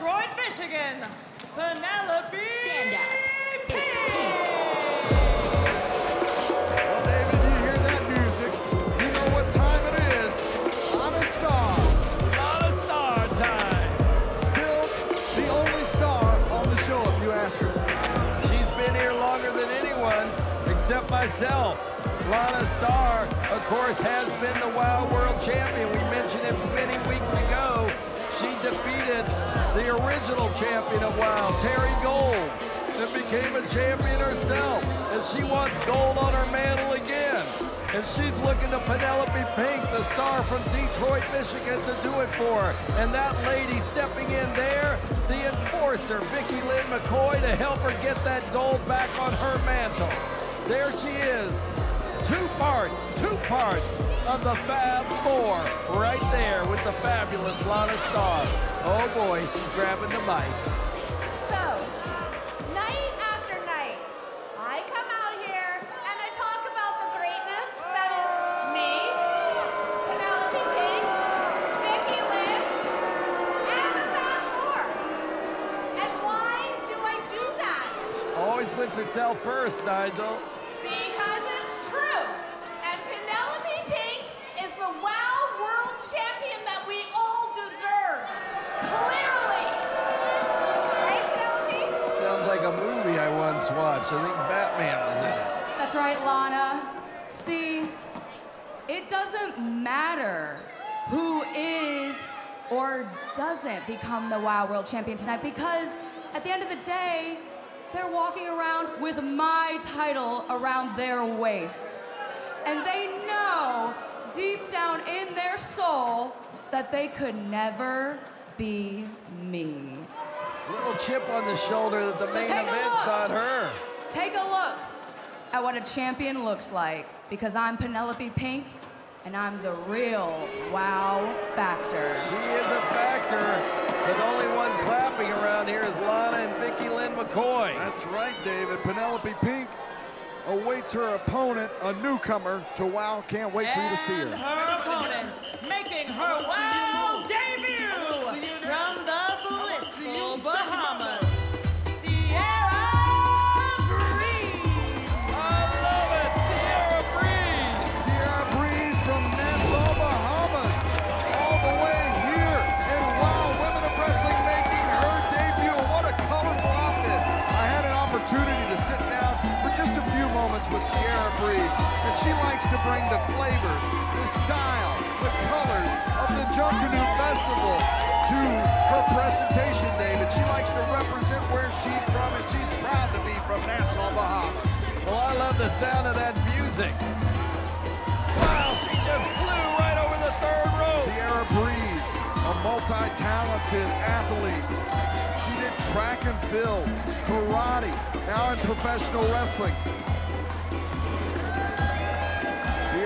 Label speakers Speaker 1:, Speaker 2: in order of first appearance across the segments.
Speaker 1: Detroit, Michigan, Penelope
Speaker 2: Stand up. It's
Speaker 3: Well, David, you hear that music. You know what time it is. On a star.
Speaker 4: Not a star time.
Speaker 3: Still the only star on the show, if you ask her.
Speaker 4: She's been here longer than anyone except myself. Lana Starr, of course, has been the WoW World Champion. We mentioned it many weeks ago. She defeated the original champion of WoW, Terri Gold, and became a champion herself. And she wants gold on her mantle again. And she's looking to Penelope Pink, the star from Detroit, Michigan, to do it for her. And that lady stepping in there, the enforcer, Vicky Lynn McCoy, to help her get that gold back on her mantle. There she is. Two parts, two parts of the Fab Four right there with the fabulous Lana Starr. Oh boy, she's grabbing the mic.
Speaker 5: So, night after night, I come out here and I talk about the greatness that is me, Penelope Pink, Vicky Lynn, and the Fab Four. And why do I do that?
Speaker 4: Always puts herself first, Nigel. I think Batman was in it.
Speaker 6: That's right, Lana. See, it doesn't matter who is or doesn't become the WoW World Champion tonight because at the end of the day, they're walking around with my title around their waist. And they know deep down in their soul that they could never be me.
Speaker 4: Little chip on the shoulder that the
Speaker 6: So
Speaker 4: main
Speaker 6: take a
Speaker 4: event's
Speaker 6: look.
Speaker 4: not her.
Speaker 6: Take a look at what a champion looks like because I'm Penelope Pink and I'm the real wow factor.
Speaker 4: She is a factor, but only one clapping around here is Lana and Vicky Lynn McCoy.
Speaker 3: That's right, David. Penelope Pink awaits her opponent, a newcomer to WoW. Can't wait for you to see her.
Speaker 1: her opponent, making her WoW debut Breeze,
Speaker 3: and she likes to bring the flavors, the style, the colors of the Junkanoo Festival to her presentation, day. David. She likes to represent where she's from, and she's proud to be from Nassau, Bahamas.
Speaker 4: Well, I love the sound of that music. Wow, she just flew right over the third row.
Speaker 3: Sierra Breeze, a multi-talented athlete. She did track and field, karate, now in professional wrestling.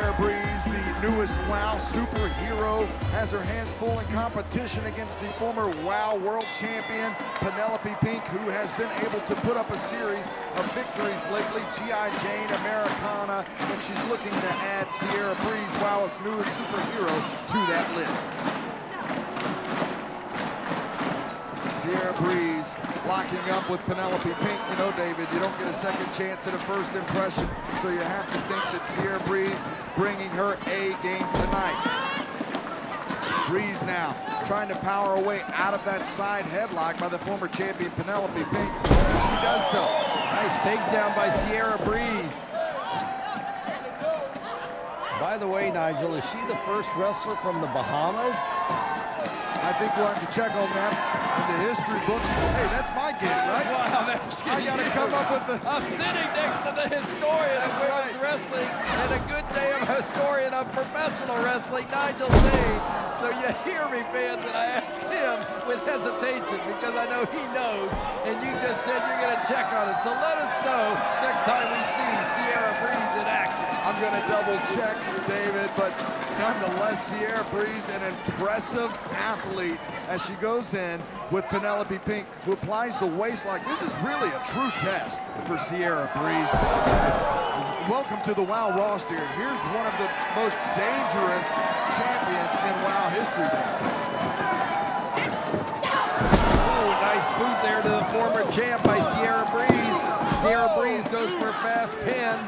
Speaker 3: Sierra Breeze, the newest WoW superhero, has her hands full in competition against the former WoW World Champion, Penelope Pink, who has been able to put up a series of victories lately, G.I. Jane, Americana, and she's looking to add Sierra Breeze, WoW's newest superhero, to that list. Sierra Breeze locking up with Penelope Pink. You know, David, you don't get a second chance at a first impression, so you have to think that Sierra Breeze bringing her A game tonight. Breeze now trying to power away out of that side headlock by the former champion Penelope Pink. And she does so.
Speaker 4: Nice takedown by Sierra Breeze. By the way, Nigel, is she the first wrestler from the Bahamas?
Speaker 3: I think we'll have to check on that in the history books. Hey, that's my gig,
Speaker 4: That's why I'm asking
Speaker 3: I gotta
Speaker 4: you.
Speaker 3: come up with the-
Speaker 4: I'm sitting next to the historian
Speaker 3: That's
Speaker 4: of women's
Speaker 3: right.
Speaker 4: wrestling and a good damn historian of professional wrestling, Nigel Zane. So you hear me, fans, that I ask him with hesitation because I know he knows, and you just said you're gonna check on it. So let us know next time we see Sierra Breeze in action.
Speaker 3: I'm going to double check, David, but nonetheless, Sierra Breeze, an impressive athlete as she goes in with Penelope Pink, who applies the waistlock. This is really a true test for Sierra Breeze welcome to the WOW roster. Here's one of the most dangerous champions in WOW history nice
Speaker 4: boot there to the former champ by Sierra Breeze. Sierra Breeze goes for a fast pin.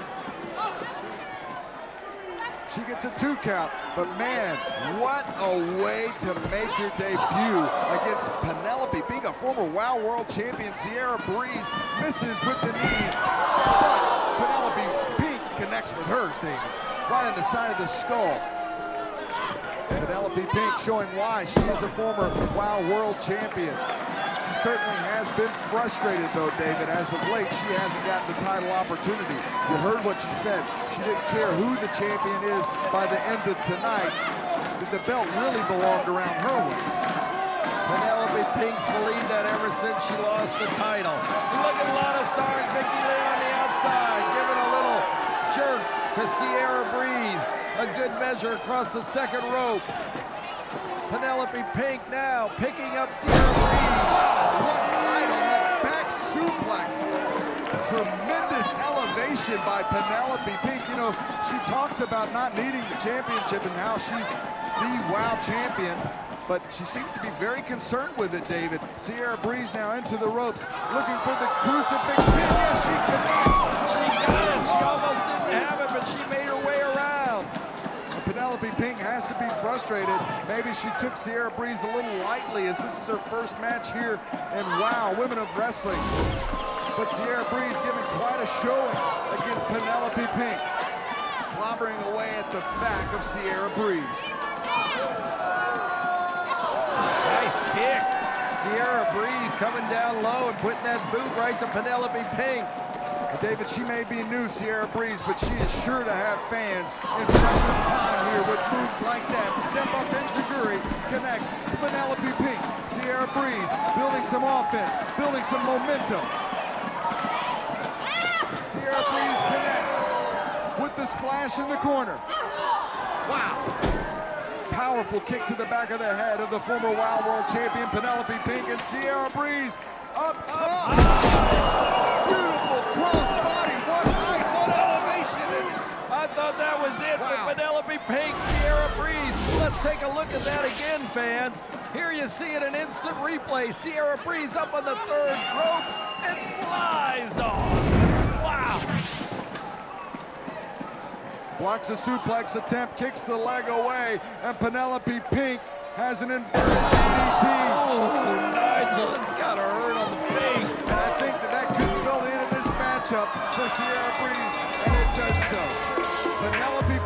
Speaker 3: She gets a two count, but man, what a way to make your debut against Penelope being a former WOW World Champion, Sierra Breeze misses with the knees, but Penelope connects with hers, David, right on the side of the skull. Penelope Pink showing why she is a former WOW World Champion. She certainly has been frustrated, though, David. As of late, she hasn't gotten the title opportunity. You heard what she said. She didn't care who the champion is by the end of tonight. The belt really belonged around her waist.
Speaker 4: Penelope Pink's believed that ever since she lost the title. Look at Lana Star and Vicky Lynn on the outside, giving a little jerk to Sierra Breeze. A good measure across the second rope. Penelope Pink now picking up Sierra Breeze.
Speaker 3: What height on that back suplex. Tremendous elevation by Penelope Pink. You know, she talks about not needing the championship and how she's the WOW champion, but she seems to be very concerned with it, David. Sierra Breeze now into the ropes, looking for the crucifix pin. Yes, she connects. Penelope Pink has to be frustrated. Maybe she took Sierra Breeze a little lightly as this is her first match here And WOW Women of Wrestling. But Sierra Breeze giving quite a showing against Penelope Pink. Clobbering away at the back of Sierra Breeze.
Speaker 4: Nice kick. Sierra Breeze coming down low and putting that boot right to Penelope Pink.
Speaker 3: And David, she may be new, Sierra Breeze, but she is sure to have fans in prime time here with moves like that. Step up Enzuigiri connects to Penelope Pink. Sierra Breeze building some offense, building some momentum. Sierra Breeze connects with the splash in the corner. Wow. Powerful kick to the back of the head of the former WOW World Champion Penelope Pink and Sierra Breeze up top. Beautiful cross body. What height, what elevation.
Speaker 4: I thought that was it
Speaker 3: Wow.
Speaker 4: for Penelope Pink, Sierra Breeze. Let's take a look at that again, fans. Here you see it in instant replay. Sierra Breeze up on the third rope and flies off. Wow.
Speaker 3: blocks a suplex attempt, kicks the leg away, and Penelope Pink has an inverted DDT.
Speaker 4: Oh, Nigel, it's got her hurt on the face.
Speaker 3: And I think that that could spell the end matchup for Sierra Breeze, and it does so. Penelope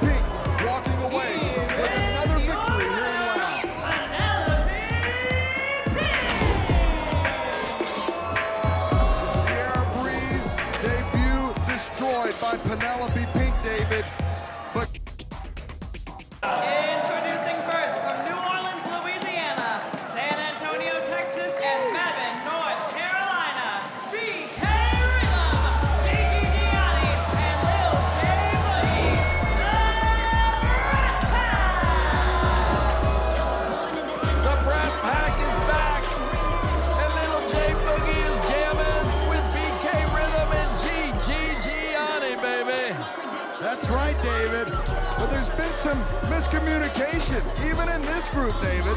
Speaker 3: That's right, David. But there's been some miscommunication, even in this group, David.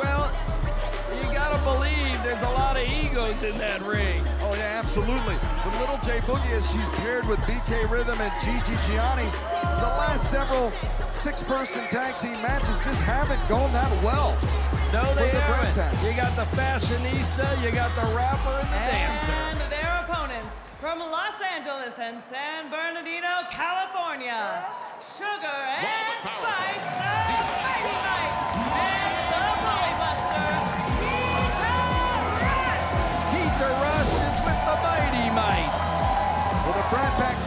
Speaker 4: Well, you gotta believe there's a lot of egos in that ring.
Speaker 3: Oh, yeah, absolutely. But Little J Boogie, as she's paired with BK Rhythm and Gigi Gianni, the last several six-person tag team matches just haven't gone that well.
Speaker 4: No, they
Speaker 3: For the
Speaker 4: haven't. You got the fashionista, you got the rapper, and the dancer.
Speaker 1: And their opponents from Los Angeles and San Bernardino, California, Sugar and Spice, the Mighty Mights, and the Bully Keta Rush.
Speaker 4: Keta Rush is with the Mighty Mights.
Speaker 3: Well, the Brat Pack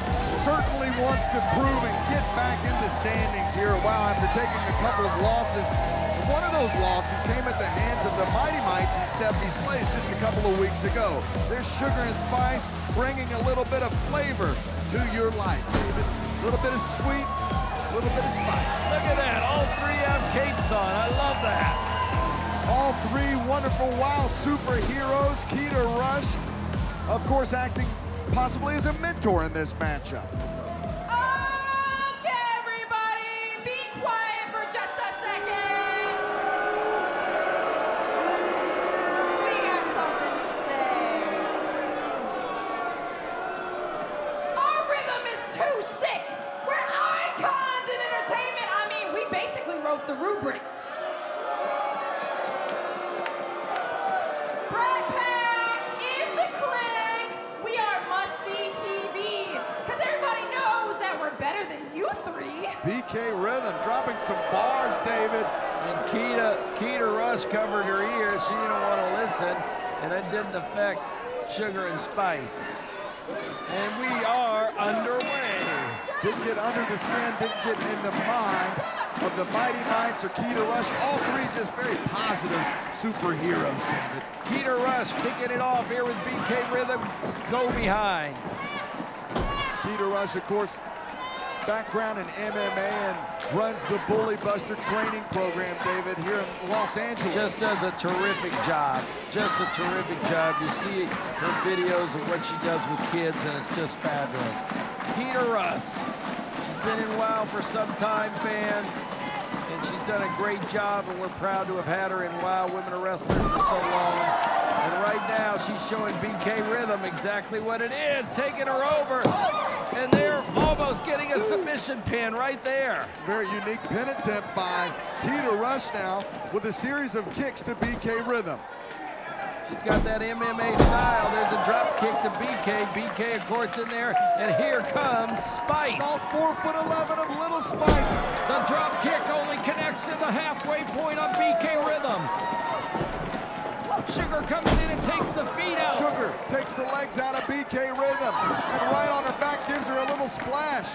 Speaker 3: certainly wants to prove and get back in the standings here. Wow, after taking a couple of losses. One of those losses came at the hands of the Mighty Mights and Stephanie Slays just a couple of weeks ago. There's sugar and spice bringing a little bit of flavor to your life, David. A little bit of sweet, a little bit of spice.
Speaker 4: Look at that. All three have capes on. I love that.
Speaker 3: All three wonderful WOW superheroes. Keta Rush, of course, acting possibly as a mentor in this matchup. BK Rhythm dropping some bars, David.
Speaker 4: And Keta, Keta Rush covered her ears. She didn't want to listen, and it didn't affect Sugar and Spice. And we are underway.
Speaker 3: Didn't get under the skin, didn't get in the mind of the Mighty Mights or Keta Rush. All three just very positive superheroes, David.
Speaker 4: Keta Rush kicking it off here with BK Rhythm. Go behind.
Speaker 3: Keta Rush, of course, background in MMA and runs the Bully Buster training program, David, here in Los Angeles.
Speaker 4: Just does a terrific job. Just a terrific job. You see her videos of what she does with kids, and it's just fabulous. Keta Rush. She's been in WOW for some time, fans, and she's done a great job, and we're proud to have had her in WOW Women of Wrestling for so long. And right now, she's showing BK Rhythm exactly what it is, taking her over. And they're almost getting a submission pin right there.
Speaker 3: Very unique pin attempt by Keta Rush now with a series of kicks to BK Rhythm.
Speaker 4: She's got that MMA style. There's a drop kick to BK. BK, of course, in there. And here comes Spice.
Speaker 3: All four foot 11 of Little Spice.
Speaker 4: The drop kick only connects to the halfway point on BK Rhythm. Sugar comes in and takes the feet out.
Speaker 3: Sugar takes the legs out of BK Rhythm and right on her back gives her a little splash.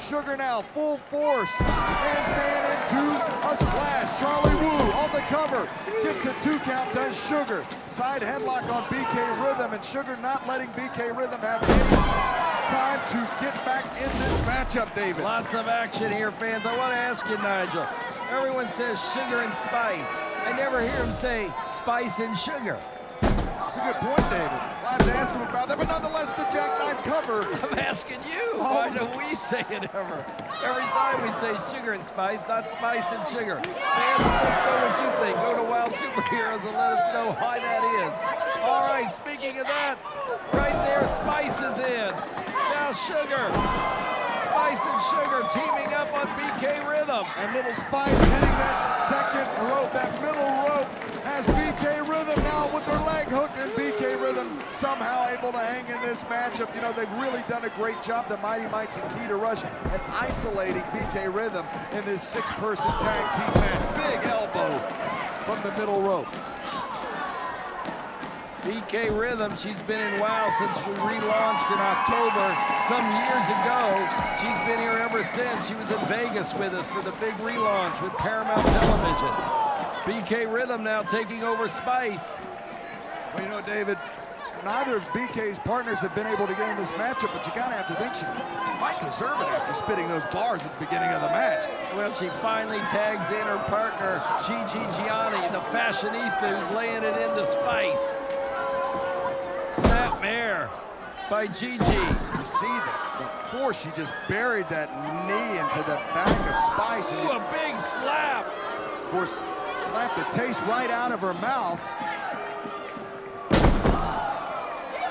Speaker 3: Sugar now full force. Handstand into a splash. Charlie Wu on the cover. Gets a two count, does Sugar. Side headlock on BK Rhythm and Sugar not letting BK Rhythm have any time to get back in this matchup, David.
Speaker 4: Lots of action here, fans. I want to ask you, Nigel. Everyone says sugar and spice. I never hear him say spice and sugar.
Speaker 3: That's a good point, David. I'll have to ask him about that, but nonetheless, the jackknife cover.
Speaker 4: I'm asking you.
Speaker 3: Oh.
Speaker 4: Why do we say it ever? Every time we say sugar and spice, not spice and sugar. Fans, let us know what you think. Go to WOW Superheroes and let us know why that is. All right, speaking of that, right there, Spice is in. Now Sugar. Spice and Sugar teaming up on BK Rhythm.
Speaker 3: And Little Spice hitting that second rope, that middle rope, has BK Rhythm now with their leg hooked, and BK Rhythm somehow able to hang in this matchup. You know, they've really done a great job, the Mighty Mights and Keta Rush, at isolating BK Rhythm in this six-person tag team match. Big elbow from the middle rope.
Speaker 4: BK Rhythm, she's been in WOW since we relaunched in October some years ago. She's been here ever since. She was in Vegas with us for the big relaunch with Paramount Television. BK Rhythm now taking over Spice.
Speaker 3: Well, you know, David, neither of BK's partners have been able to get in this matchup, but you gotta have to think she might deserve it after spitting those bars at the beginning of the match.
Speaker 4: Well, she finally tags in her partner, Gigi Gianni, the fashionista who's laying it into Spice. Snap mare by Gigi.
Speaker 3: You see the, the force, she just buried that knee into the back of Spice. And
Speaker 4: Ooh, a big slap.
Speaker 3: of course, slapped the taste right out of her mouth.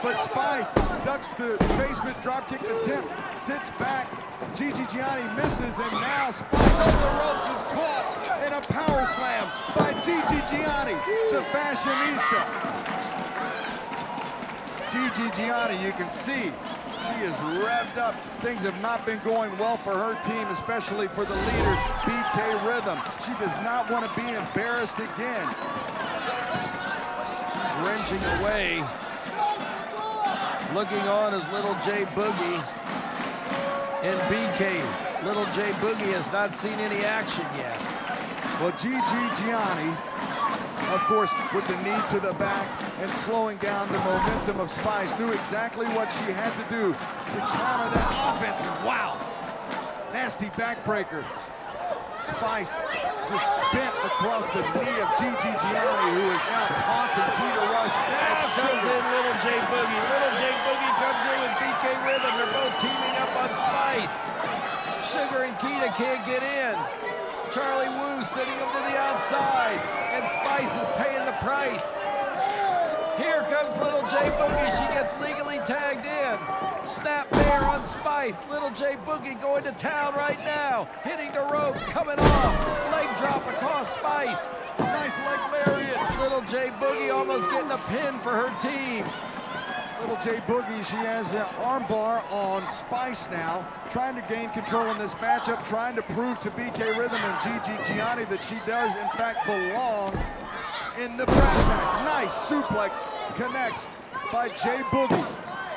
Speaker 3: But Spice ducks the basement dropkick attempt, sits back. Gigi Gianni misses, and now Spice on the ropes is caught in a power slam by Gigi Gianni, the fashionista. Gigi Gianni, you can see she is revved up. Things have not been going well for her team, especially for the leader, BK Rhythm. She does not want to be embarrassed again.
Speaker 4: She's wrenching away. Looking on is Little J Boogie and BK. Little J Boogie has not seen any action yet.
Speaker 3: Well, Gigi Gianni, of course, with the knee to the back and slowing down the momentum of Spice, knew exactly what she had to do to counter that offense. And wow, nasty backbreaker. Spice just bent across the knee of Gigi Gianni, who is now taunting Keta Rush.
Speaker 4: Now comes in Little J Boogie. Little J Boogie comes in with BK Rhythm. They're both teaming up on Spice. Sugar and Keta can't get in. Charlie Wu sitting them to the outside. And Spice is paying the price. Here comes Little J Boogie. She gets legally tagged in. Snap there on Spice. Little J Boogie going to town right now. Hitting the ropes, coming off. Leg drop across Spice.
Speaker 3: nice leg lariat.
Speaker 4: Little J Boogie almost getting a pin for her team.
Speaker 3: Little J Boogie, she has an armbar on Spice now, trying to gain control in this matchup, trying to prove to BK Rhythm and Gigi Gianni that she does, in fact, belong in the Brat Nice suplex connects by J Boogie.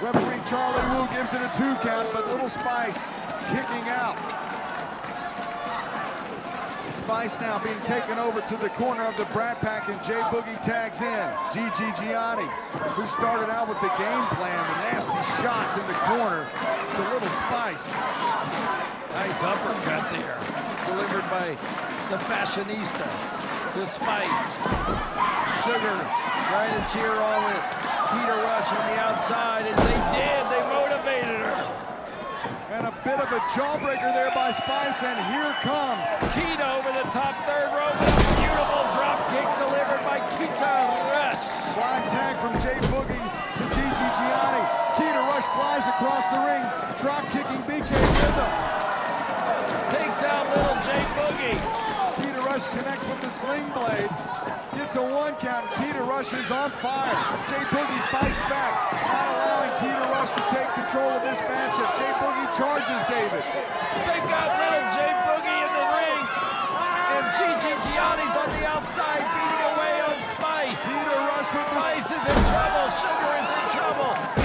Speaker 3: Referee Charlie Wu gives it a two count, but Little Spice kicking out. Spice now being taken over to the corner of the Brat Pack and J Boogie tags in. Gigi Gianni, who started out with the game plan, the nasty shots in the corner to Little Spice.
Speaker 4: Nice uppercut there, delivered by the fashionista to Spice. Sugar trying to cheer on with Keta Rush on the outside, and they did. They motivated her.
Speaker 3: And a bit of a jawbreaker there by Spice, and here comes
Speaker 4: Keta over the top third rope. with A beautiful drop kick delivered by Keta Rush.
Speaker 3: Blind tag from J Boogie to Gigi Gianni. Keta Rush flies across the ring, drop kicking BK Rhythm.
Speaker 4: Takes out little J Boogie.
Speaker 3: Keta Rush connects with the sling blade. Gets a one count. Keta Rush is on fire. J Boogie fights back, not allowing Keta Rush to take control of this matchup. J Boogie charges David.
Speaker 4: They've got little J Boogie in the ring, and Gigi Gianni's on the outside beating away on Spice.
Speaker 3: Keta Rush with the
Speaker 4: Spice is in trouble. Sugar is in trouble.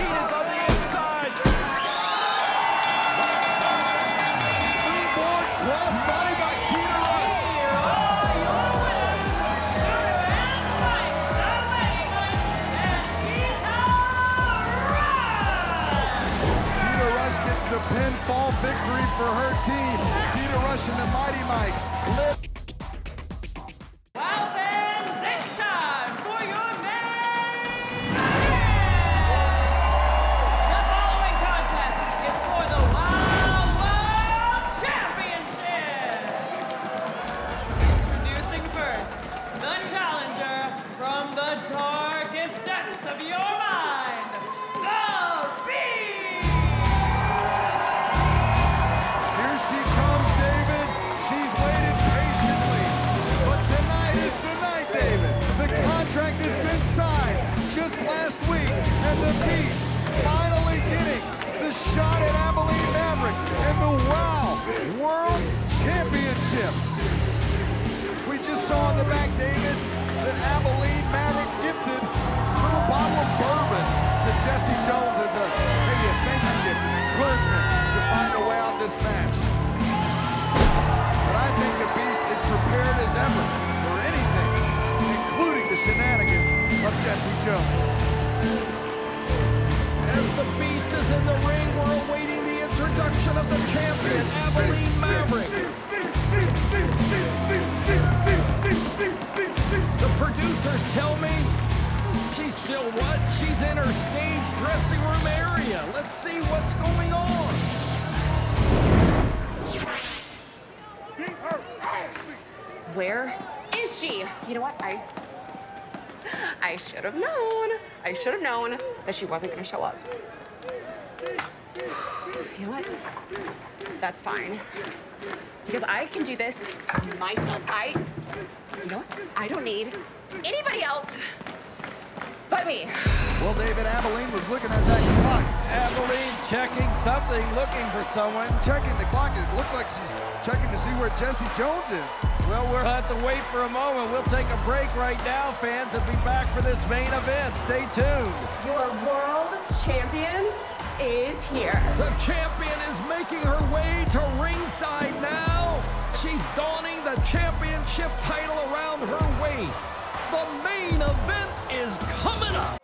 Speaker 3: Victory for her team. Keta Rush and the Mighty Mights. Jesse Jones. As the Beast is
Speaker 4: in the ring, we're awaiting the introduction of the champion, Abilene Maverick. The producers tell me she's still what? She's in her stage dressing room area. Let's see what's going on.
Speaker 7: Where is she? You know what? I I should have known. I should have known that she wasn't going to show up. You know what? That's fine. Because I can do this myself. I You know what? I don't need anybody else but me.
Speaker 3: Well, David Abilene was looking at that clock,
Speaker 4: Abilene's checking something, looking for someone.
Speaker 3: checking the clock. It looks like she's checking to see where Jesse Jones is.
Speaker 4: Well, we'll have to wait for a moment. We'll take a break right now, fans, and be back for this main event. Stay tuned.
Speaker 7: Your world champion is here.
Speaker 4: The champion is making her way to ringside now. She's donning the championship title around her waist. The main event is coming up.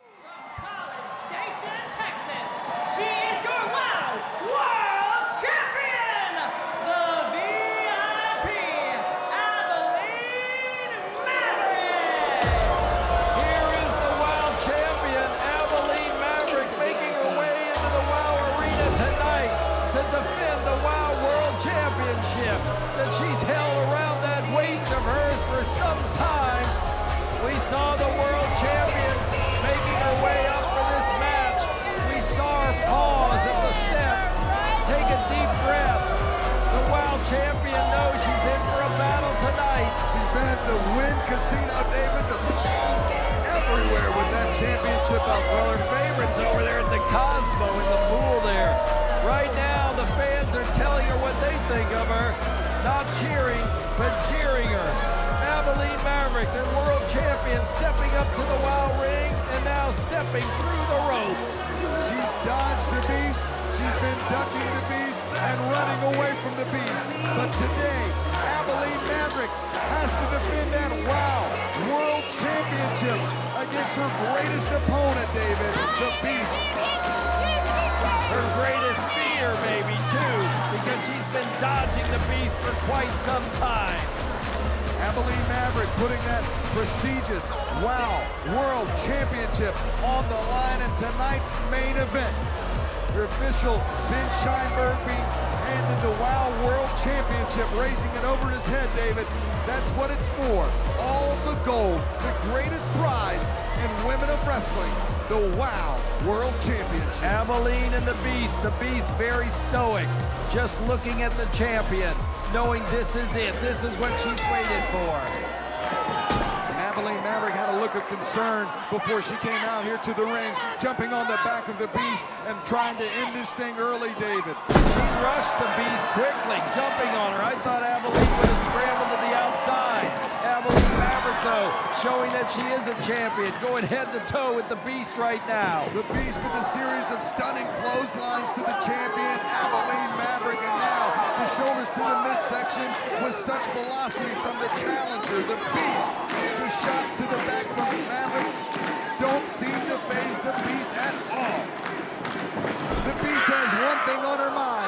Speaker 4: Stepping through the ropes.
Speaker 3: She's dodged the beast. She's been ducking the beast and running away from the beast. But today, Abilene Maverick has to defend that WOW World Championship against her greatest opponent, David, the Beast.
Speaker 4: Her greatest fear, maybe, too, because she's been dodging the beast for quite some time.
Speaker 3: Abilene Maverick putting that prestigious WOW World Championship on the line in tonight's main event. Your official, Ben Scheinberg, being handed the WOW World Championship, raising it over his head, David. That's what it's for. All the gold, the greatest prize in women of wrestling, the WOW World Championship.
Speaker 4: Abilene and the Beast. The Beast very stoic, just looking at the champion, knowing this is it. This is what she's waited for.
Speaker 3: And Abilene Maverick had a look of concern before she came out here to the ring, jumping on the back of the Beast and trying to end this thing early, David.
Speaker 4: She rushed the Beast quickly, jumping on her. I thought Abilene would have scrambled to the outside. Showing that she is a champion, going head to toe with the Beast right now.
Speaker 3: The Beast with a series of stunning clotheslines to the champion, Abilene Maverick, and now the shoulders to the midsection with such velocity from the challenger, the Beast. The shots to the back from Maverick don't seem to phase the Beast at all. The Beast has one thing on her mind,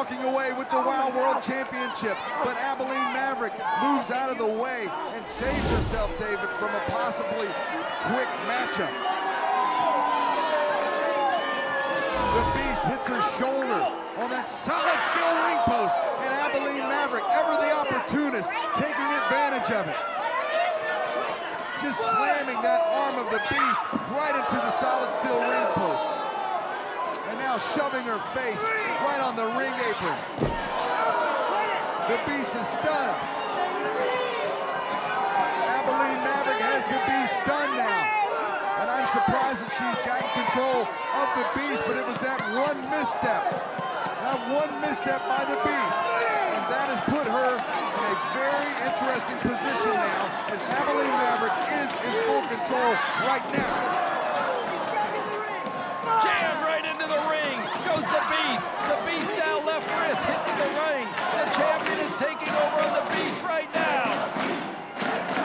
Speaker 3: walking away with the WOW World Championship. But Abilene Maverick moves out of the way and saves herself, David, from a possibly quick matchup. The Beast hits her shoulder on that solid steel ring post, and Abilene Maverick, ever the opportunist, taking advantage of it. Just slamming that arm of the Beast right into the solid steel ring post. And now shoving her face right on the ring apron. The Beast is stunned. Abilene Maverick has the Beast stunned now. And I'm surprised that she's gotten control of the Beast, but it was that one misstep. That one misstep by the Beast. And that has put her in a very interesting position now as Abilene Maverick is in full control right now.
Speaker 4: Beast. Now left wrist hitting the ring. The champion is taking over on the Beast right now.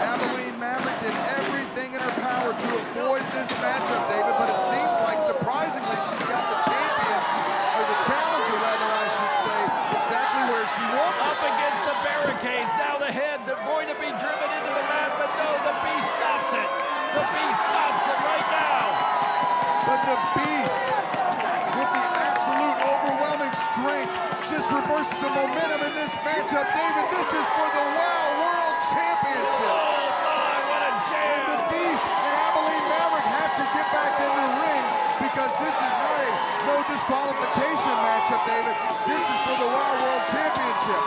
Speaker 3: Abilene Maverick did everything in her power to avoid this matchup, David, but it seems like surprisingly she's got the champion, or the challenger rather, I should say, exactly where she wants it.
Speaker 4: Up against the barricades. Now the head. They're going to be driven into the mat, but no, the Beast stops it. The Beast stops it right now.
Speaker 3: But the Beast, just reverses the momentum in this matchup. David, this is for the WOW World Championship.
Speaker 4: Oh my, what a
Speaker 3: And the Beast and Abilene Maverick have to get back in the ring because this is not a no disqualification matchup, David. This is for the WOW World Championship.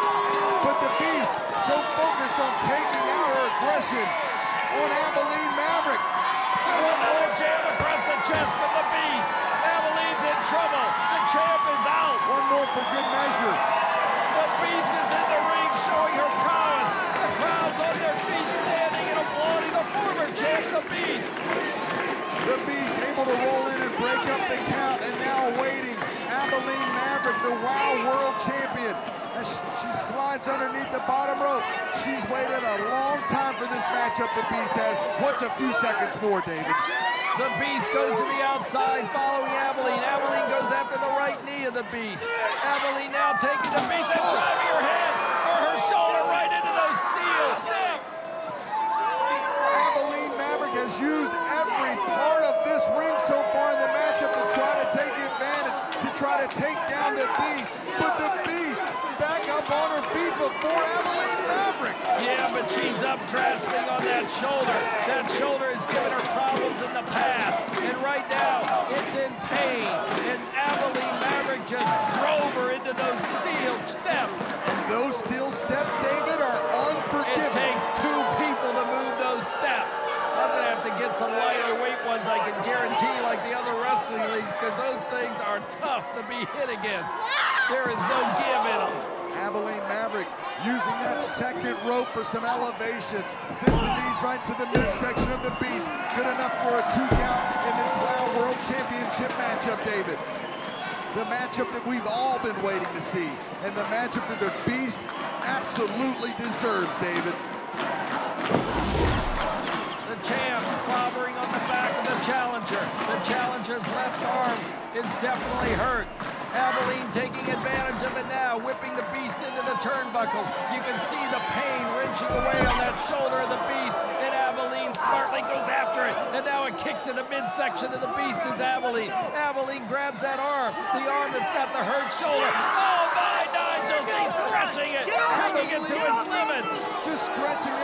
Speaker 3: But the Beast so focused on taking out her aggression on Abilene Maverick.
Speaker 4: One more jam across the chest for the Beast. In trouble. The champ is out.
Speaker 3: One more for good measure.
Speaker 4: The Beast is in the ring showing her prowess. The crowd's on their feet standing and applauding the former champ, the Beast.
Speaker 3: The Beast able to roll in and break up the count and now waiting. Abilene Maverick, the WOW World Champion. As she slides underneath the bottom rope. She's waited a long time for this matchup the Beast has. What's a few seconds more, David?
Speaker 4: The Beast goes to the outside following Abilene. Abilene goes after the right knee of the Beast. Abilene now taking the Beast and driving her head or her shoulder right into those steel steps.
Speaker 3: Abilene Maverick has used every part of this ring so far in the matchup to try to take advantage, to try to take down the Beast. But the Beast back up on her feet before Abilene Maverick.
Speaker 4: Yeah, but she's up grasping on that shoulder. That shoulder has given her problems in the past. And right now, it's in pain. And Abilene Maverick just drove her into those steel steps.
Speaker 3: And Those steel steps, David, are
Speaker 4: It takes two people to move those steps. I'm gonna have to get some lighter weight ones I can guarantee, like the other wrestling leagues because those things are tough to be hit against. There is no give in them.
Speaker 3: Abilene Maverick using that second rope for some elevation. Sends the knees right to the midsection of the beast. Good enough for a two count in this WOW World Championship matchup, David. The matchup that we've all been waiting to see. And the matchup that the beast absolutely deserves, David.
Speaker 4: The champ clobbering on the back of the challenger. The challenger's left arm is definitely hurt. Abilene taking advantage of it now, whipping the beast into the turnbuckles. You can see the pain wrenching away on that shoulder of the beast, and Abilene smartly goes after it. And now a kick to the midsection of the beast is Abilene. Abilene grabs that arm, the arm that's got the hurt shoulder. Oh my, Nigel, she's stretching it, taking it to its limit.
Speaker 3: Just stretching